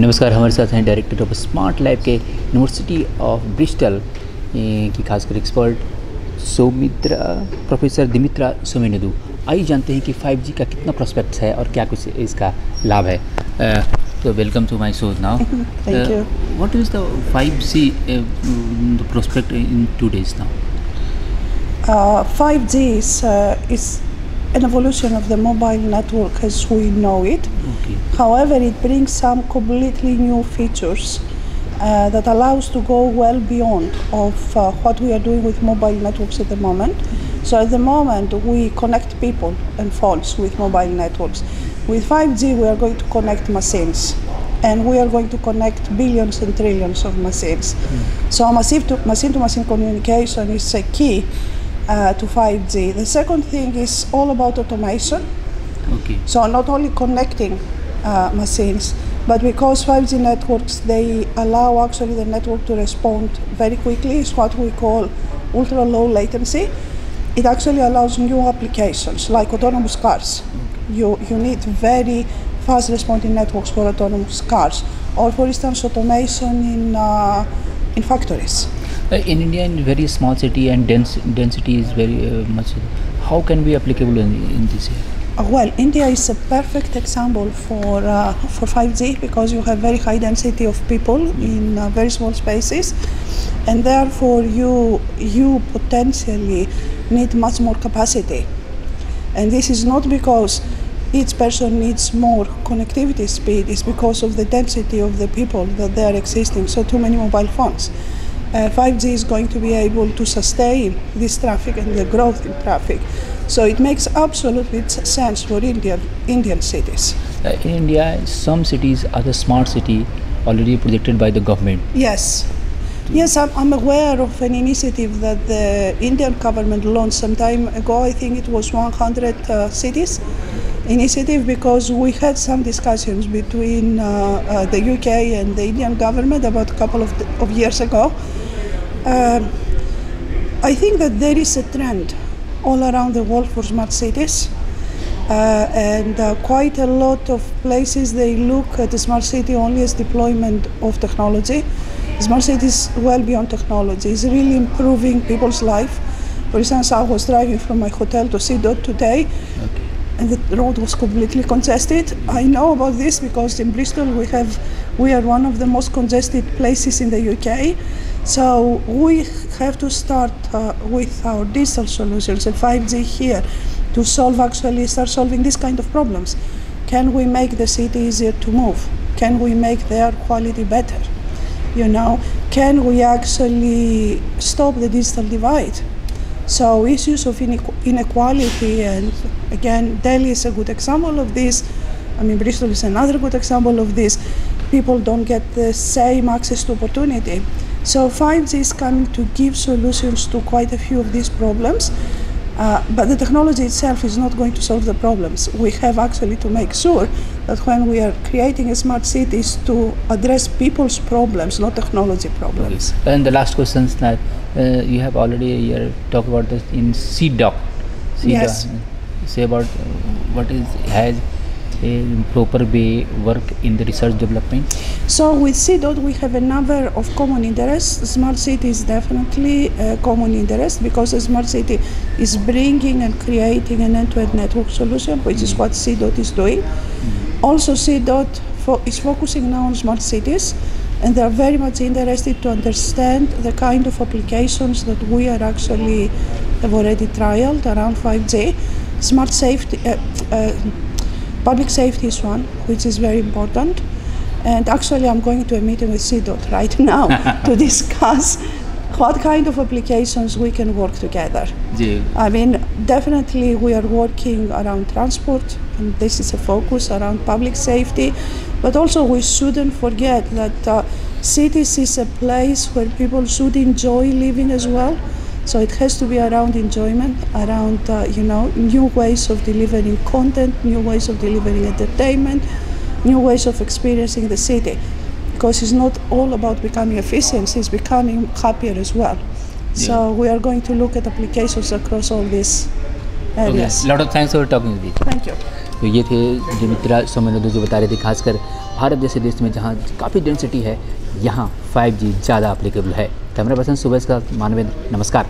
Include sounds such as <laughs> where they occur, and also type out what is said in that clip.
नमस्कार हमारे साथ हैं डायरेक्टर ऑफ़ स्मार्ट लाइफ के यूनिवर्सिटी ऑफ़ ब्रिस्टल की खासकर एक्सपर्ट सोमित्रा प्रोफेसर दिमित्रा सोमेनदू। आइए जानते हैं कि 5G का कितना प्रोस्पेक्ट है और क्या कुछ इसका लाभ है। तो welcome to my show now. What is the 5G prospect in two days now Uh, 5G is, uh, is an evolution of the mobile network as we know it. Okay However, it brings some completely new features uh, that allows to go well beyond of uh, what we are doing with mobile networks at the moment. So at the moment, we connect people and phones with mobile networks. With 5G, we are going to connect machines. And we are going to connect billions and trillions of machines. So massive to, machine-to-machine communication is a key uh, to 5G. The second thing is all about automation. Okay So not only connecting uh, machines, but because 5G networks they allow actually the network to respond very quickly. It's what we call ultra low latency. It actually allows new applications like autonomous cars. You you need very fast responding networks for autonomous cars, or for instance automation in uh, in factories. in India in very small city and dense density is very uh, much how can be applicable in, in this area Uh, Well, India is a perfect example for uh, for 5G because you have very high density of people in uh, very small spaces, and therefore you you potentially need much more capacity. And this is not because each person needs more connectivity speed; it's because of the density of the people that they are existing. So too many mobile phones. Uh, 5G is going to be able to sustain this traffic and the growth in traffic. So it makes absolutely sense for Indian Indian cities. Uh, in India, some cities are the smart city already projected by the government. Yes. Yes, I'm, I'm aware of an initiative that the Indian government launched some time ago. I think it was 100 uh, cities initiative because we had some discussions between uh, uh, the UK and the Indian government about a couple of, of years ago. Um I think that there is a trend all around the world for smart cities. Uh, and uh, quite a lot of places they look at the smart city only as deployment of technology. Smart city is well beyond technology. It's really improving people's life. For instance, I was driving from my hotel to CDOT today. And the road was completely congested. I know about this because in Bristol we have we are one of the most congested places in the UK. So we have to start uh, with our digital solutions and 5G here to solve actually start solving this kind of problems. Can we make the city easier to move? Can we make the air quality better? You know, can we actually stop the digital divide? So issues of inequality, and again, Delhi is a good example of this. I mean, Bristol is another good example of this. People don't get the same access to opportunity. So 5G is coming to give solutions to quite a few of these problems. Uh, but the technology itself is not going to solve the problems. We have actually to make sure that when we are creating a smart cities to address people's problems, not technology problems. And the last question is that uh, you have already uh, talked about this in CDOT. CDOT. Yes. Say about uh, what is has a proper way work in the research development. So with CDOT we have a number of common interests. Smart city is definitely a common interest because a smart city is bringing and creating an end-to-end network solution, which is what CDOT is doing. Also, CDOT fo- is focusing now on smart cities, and they are very much interested to understand the kind of applications that we are actually have already trialed around 5G. Smart safety, uh, uh, public safety is one, which is very important. And actually, I'm going to a meeting with CDOT right <laughs> now <laughs> to discuss what kind of applications we can work together. जी I mean, definitely we are working around transport, and this is a focus around public safety. But also, we shouldn't forget that uh, cities is a place where people should enjoy living as well. So it has to be around enjoyment, around uh, you know new ways of delivering content, new ways of delivering entertainment, new ways of experiencing the city. Because it's not all about becoming efficient; it's becoming happier as well. So we are going to look at applications across all these Okay. areas. Lot of thanks for talking with me. Thank you. तो ये थे दिमित्रा सोमेनोदू जो बता रहे थे खासकर भारत जैसे देश में जहाँ काफ़ी डेंसिटी है यहाँ 5G ज़्यादा अप्लीकेबल है कैमरा पर्सन सुबह का मानवेंद्र नमस्कार।